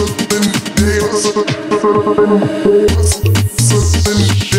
something, something, something, something, something, something, something, something,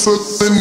something